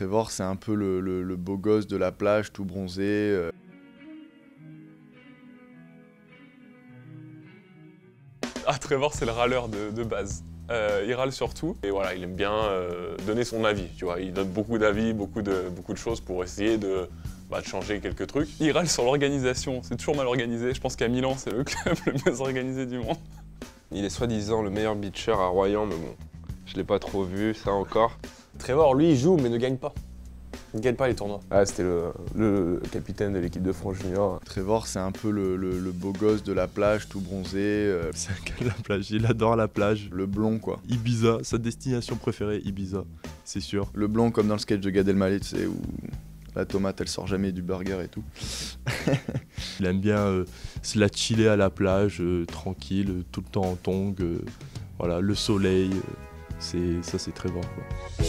Trevor, c'est un peu le, le- le beau gosse de la plage, tout bronzé. euh. Ah, Trevor, c'est le râleur de, de base. Euh, il râle sur tout et voilà, il aime bien euh, donner son avis. Tu vois, il donne beaucoup d'avis, beaucoup de, beaucoup de choses pour essayer de, bah, de changer quelques trucs. Il râle sur l'organisation, c'est toujours mal organisé. Je pense qu'à Milan, c'est le club le mieux organisé du monde. Il est soi-disant le meilleur beacher à Royan, mais bon, je l'ai pas trop vu, ça encore. Trevor, lui, il joue mais ne gagne pas. Il ne gagne pas les tournois. Ah, c'était le, le capitaine de l'équipe de France Junior. Trevor, c'est un peu le, le- le beau gosse de la plage, tout bronzé. euh, C'est un gars de la plage, il adore la plage. le blond, quoi. Ibiza, sa destination préférée, Ibiza, c'est sûr. Le blond, comme dans le sketch de Gad Elmaleh, tu sais, où la tomate, elle sort jamais du burger et tout. Il aime bien euh, se la chiller à la plage, euh, tranquille, tout le temps en tongs. euh, voilà, le soleil, euh, c'est ça c'est très bon. Quoi.